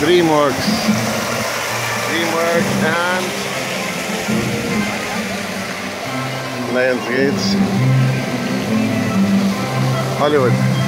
DreamWorks. DreamWorks and Lionsgate. Hollywood.